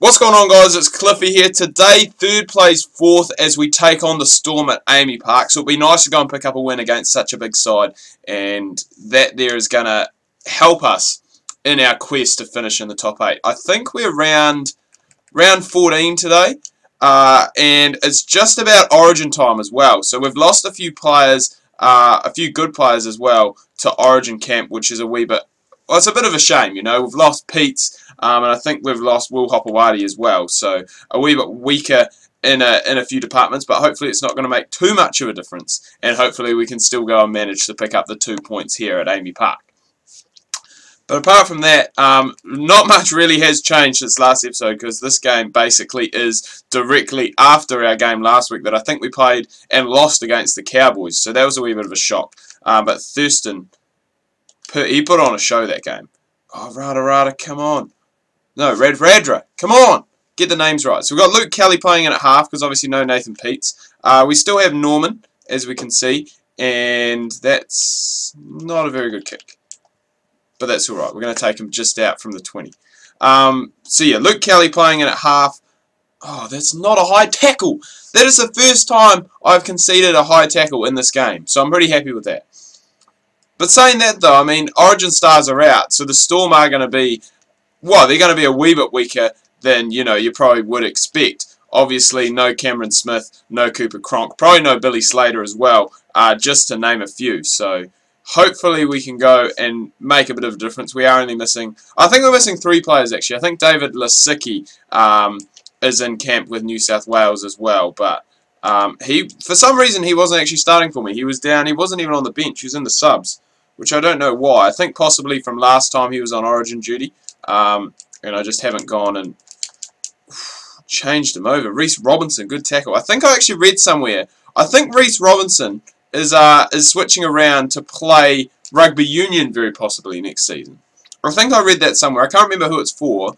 What's going on guys, it's Cliffy here. Today, third plays fourth as we take on the Storm at AAMI Park. So it'll be nice to go and pick up a win against such a big side. And that there is going to help us in our quest to finish in the top 8. I think we're round, round 14 today. Uh, and it's just about origin time as well. So we've lost a few players, uh, a few good players as well, to origin camp, which is a wee bit well, it's a bit of a shame, you know. We've lost Peats, um, and I think we've lost Will Hopoate as well. So a wee bit weaker in a, in a few departments, but hopefully it's not going to make too much of a difference. And hopefully we can still go and manage to pick up the two points here at AAMI Park. But apart from that, um, not much really has changed since last episode because this game basically is directly after our game last week that I think we played and lost against the Cowboys. So that was a wee bit of a shock. Um, but Thurston he put on a show that game. Oh, Rada Rada, come on. No, Radradra, come on. Get the names right. So we've got Luke Kelly playing in at half because obviously no Nathan Peats. Uh, we still have Norman, as we can see, and that's not a very good kick. But that's alright. We're going to take him just out from the 20. Um, so yeah, Luke Kelly playing in at half. Oh, that's not a high tackle. That is the first time I've conceded a high tackle in this game. So I'm pretty happy with that. But saying that though, I mean, Origin stars are out, so the Storm are going to be, well, they're going to be a wee bit weaker than, you know, you probably would expect. Obviously, no Cameron Smith, no Cooper Cronk, probably no Billy Slater as well, uh, just to name a few. So, hopefully we can go and make a bit of a difference. We are only missing, I think we're missing three players actually. I think David Lasicki um, is in camp with New South Wales as well, but um, he, for some reason, he wasn't actually starting for me. He was down, he wasn't even on the bench, he was in the subs which I don't know why. I think possibly from last time he was on Origin duty, um, and I just haven't gone and changed him over. Reece Robinson, good tackle. I think I actually read somewhere. I think Reece Robinson is uh, is switching around to play rugby union very possibly next season. I think I read that somewhere. I can't remember who it's for.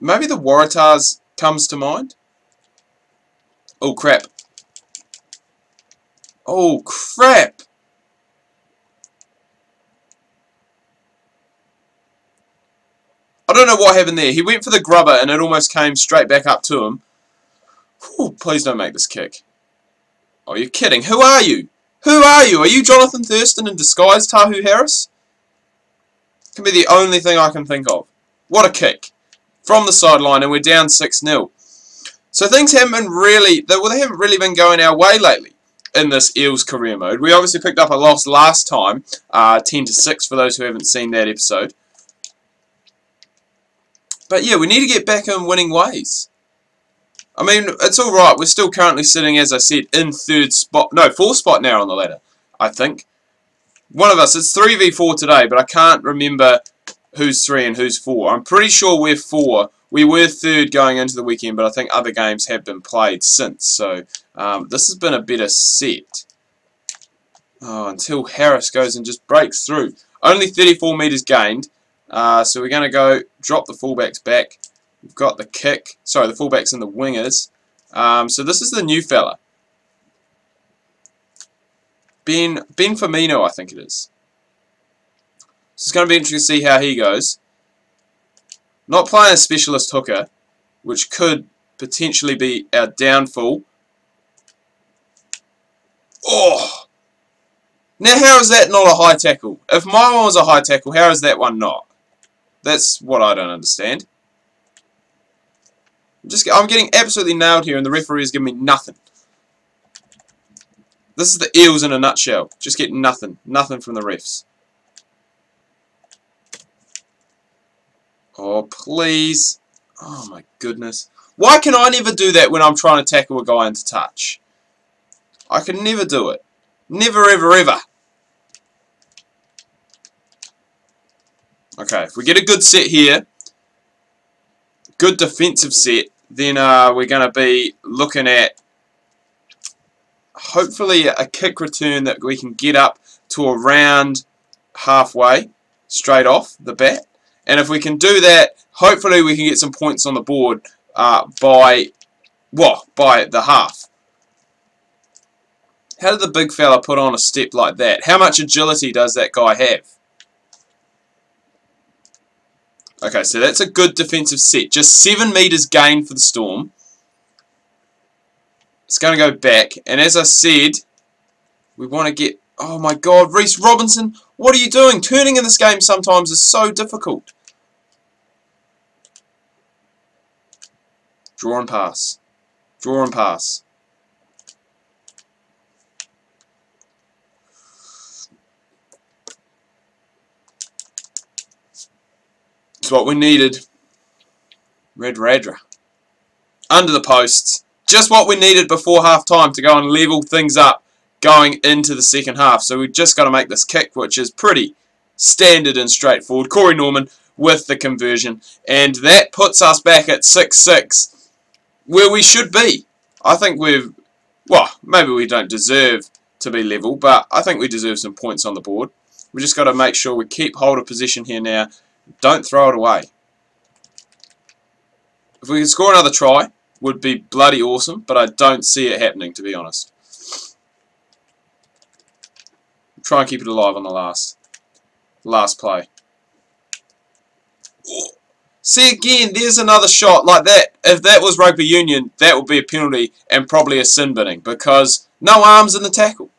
Maybe the Waratahs comes to mind. Oh crap. Oh crap. I don't know what happened there. He went for the grubber and it almost came straight back up to him. Whew, please don't make this kick. Oh, you're kidding. Who are you? Who are you? Are you Jonathan Thurston in disguise, Tohu Harris? Can be the only thing I can think of. What a kick. From the sideline and we're down 6-0. So things haven't been really, well they haven't really been going our way lately in this Eels career mode. We obviously picked up a loss last time, uh, 10 to 6 for those who haven't seen that episode. But yeah, we need to get back in winning ways. I mean, it's alright. We're still currently sitting, as I said, in third spot. No, fourth spot now on the ladder, I think. One of us. It's 3v4 today, but I can't remember who's 3 and who's 4. I'm pretty sure we're 4. We were third going into the weekend, but I think other games have been played since. So, um, this has been a better set. Oh, until Harris goes and just breaks through. Only 34 metres gained. Uh, so we're going to go drop the fullbacks back. We've got the kick. Sorry, the fullbacks and the wingers. Um, so this is the new fella. Ben, ben Firmino, I think it is. So it's going to be interesting to see how he goes. Not playing a specialist hooker, which could potentially be our downfall. Oh! Now how is that not a high tackle? If my one was a high tackle, how is that one not? That's what I don't understand. I'm just I'm getting absolutely nailed here, and the referee is giving me nothing. This is the Eels in a nutshell. Just get nothing. Nothing from the refs. Oh, please. Oh, my goodness. Why can I never do that when I'm trying to tackle a guy into touch? I can never do it. Never, ever, ever. Okay, if we get a good set here, good defensive set, then uh, we're going to be looking at hopefully a kick return that we can get up to around halfway straight off the bat. And if we can do that, hopefully we can get some points on the board uh, by, well, by the half. How did the big fella put on a step like that? How much agility does that guy have? Okay, so that's a good defensive set. Just 7 metres gain for the Storm. It's going to go back. And as I said, we want to get... Oh my god, Reece Robinson, what are you doing? Turning in this game sometimes is so difficult. Draw and pass. Draw and pass. It's what we needed. Radradra. Under the posts. Just what we needed before half time to go and level things up going into the second half. So we've just got to make this kick, which is pretty standard and straightforward. Corey Norman with the conversion. And that puts us back at 6-6, where we should be. I think we've, well, maybe we don't deserve to be level, but I think we deserve some points on the board. we just got to make sure we keep hold of position here now. Don't throw it away. If we can score another try, would be bloody awesome, but I don't see it happening, to be honest. Try and keep it alive on the last, last play. See again, there's another shot like that. If that was rugby union, that would be a penalty and probably a sin binning because no arms in the tackle.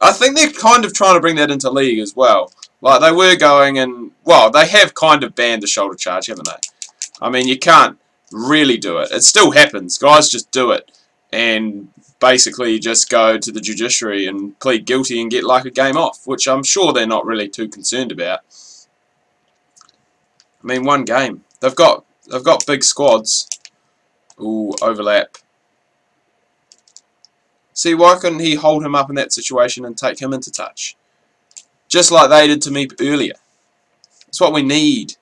I think they're kind of trying to bring that into league as well. Like they were going and well, they have kind of banned the shoulder charge, haven't they? I mean, you can't really do it. It still happens. Guys just do it and basically just go to the judiciary and plead guilty and get like a game off, which I'm sure they're not really too concerned about. I mean, one game. They've got they've got big squads. Ooh, overlap. See, why couldn't he hold him up in that situation and take him into touch? Just like they did to me earlier. That's what we need.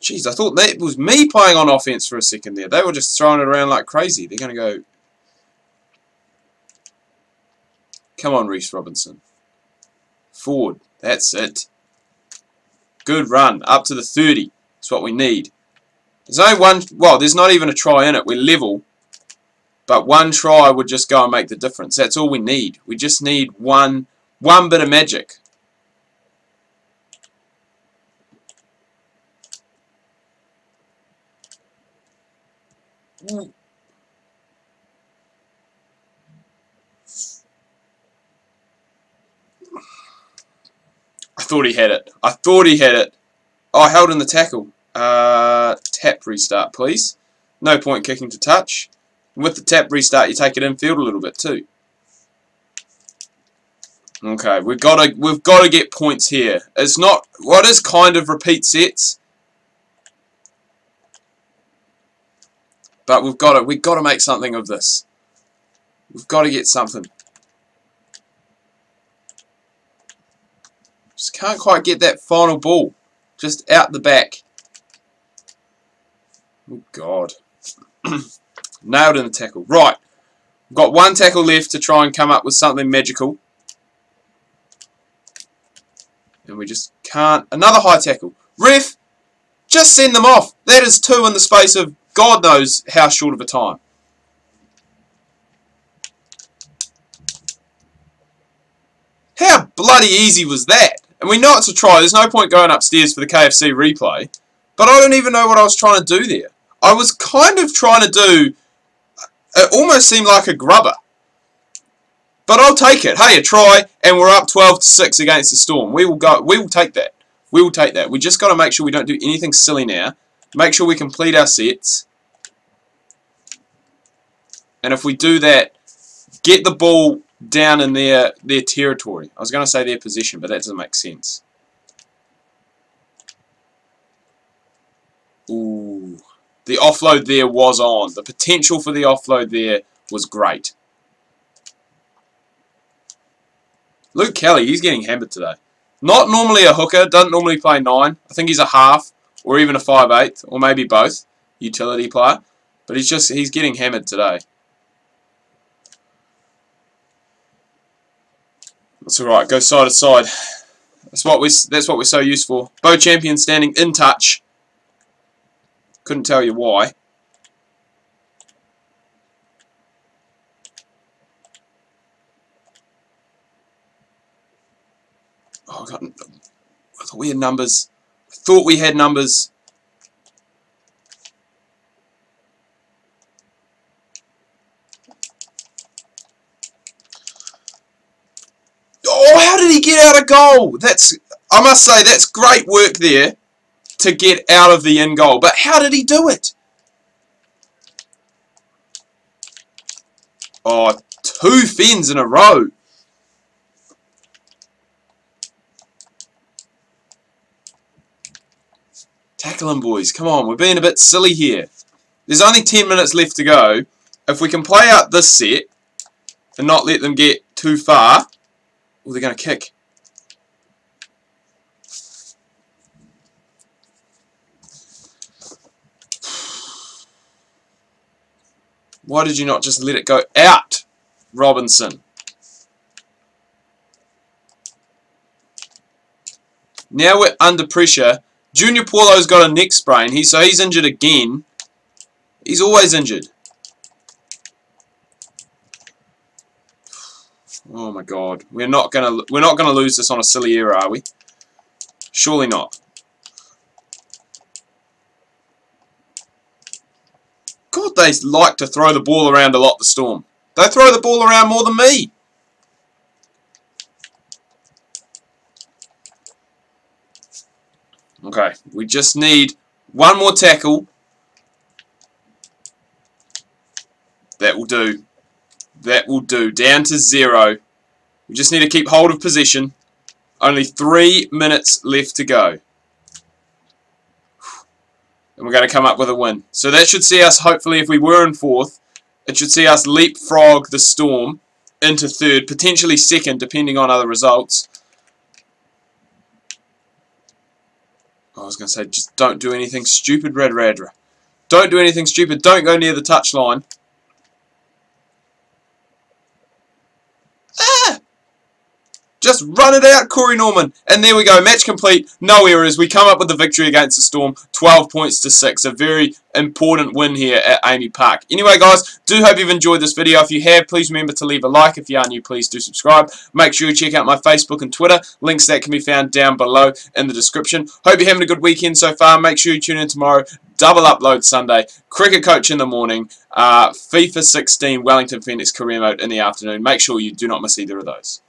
Jeez, I thought that was me playing on offense for a second there. They were just throwing it around like crazy. They're going to go Come on, Reece Robinson. Forward. That's it. Good run. Up to the 30. That's what we need. There's only one... Well, there's not even a try in it. We're level. But one try would just go and make the difference. That's all we need. We just need one, one bit of magic. Mm. thought he had it. I thought he had it. Oh, I held in the tackle. Tap restart, please. No point kicking to touch. And with the tap restart, you take it infield a little bit too. Okay, we've got to we've got to get points here. It's not what is kind of repeat sets, but we've got to we've got to make something of this. We've got to get something. Just can't quite get that final ball. Just out the back. Oh, God. Nailed in the tackle. Right. Got one tackle left to try and come up with something magical. And we just can't. Another high tackle. Ref, just send them off. That is two in the space of God knows how short of a time. How bloody easy was that? And we know it's a try. There's no point going upstairs for the KFC replay. But I don't even know what I was trying to do there. I was kind of trying to do... It almost seemed like a grubber. But I'll take it. Hey, a try, and we're up 12 to 6 against the Storm. We will go. We will take that. We will take that. We just got to make sure we don't do anything silly now. Make sure we complete our sets. And if we do that, get the ball down in their, their territory. I was going to say their position, but that doesn't make sense. Ooh. The offload there was on. The potential for the offload there was great. Luke Kelly, he's getting hammered today. Not normally a hooker, doesn't normally play 9. I think he's a half, or even a 5'8", or maybe both, utility player. But he's just, he's getting hammered today. That's alright, go side to side. That's what we that's what we're so used for. Beau Champion standing in touch. Couldn't tell you why. Oh, I got uh, weird numbers. I thought we had numbers. Oh, how did he get out a goal? That's, I must say, that's great work there to get out of the end goal. But how did he do it? Oh, two fins in a row. Tackle him, boys. Come on, we're being a bit silly here. There's only 10 minutes left to go. If we can play out this set and not let them get too far, oh, they're going to kick. Why did you not just let it go out, Robinson? Now we're under pressure. Junior Paulo's got a neck sprain. He, so he's injured again. He's always injured. Oh my god. We're not gonna we're not gonna lose this on a silly error, are we? Surely not. God, they like to throw the ball around a lot, the Storm. They throw the ball around more than me. Okay, we just need one more tackle. That will do. That will do. Down to zero. We just need to keep hold of position. Only three minutes left to go and we're going to come up with a win. So that should see us, hopefully, if we were in fourth, it should see us leapfrog the Storm into third, potentially second, depending on other results. I was going to say, just don't do anything stupid, Radradra. Don't do anything stupid. Don't go near the touchline. Just run it out, Corey Norman. And there we go. Match complete. No errors. We come up with the victory against the Storm. 12 points to 6. A very important win here at AAMI Park. Anyway, guys, do hope you've enjoyed this video. If you have, please remember to leave a like. If you are new, please do subscribe. Make sure you check out my Facebook and Twitter. Links that can be found down below in the description. Hope you're having a good weekend so far. Make sure you tune in tomorrow. Double upload Sunday. Cricket coach in the morning. Uh, FIFA 16 Wellington Phoenix career mode in the afternoon. Make sure you do not miss either of those.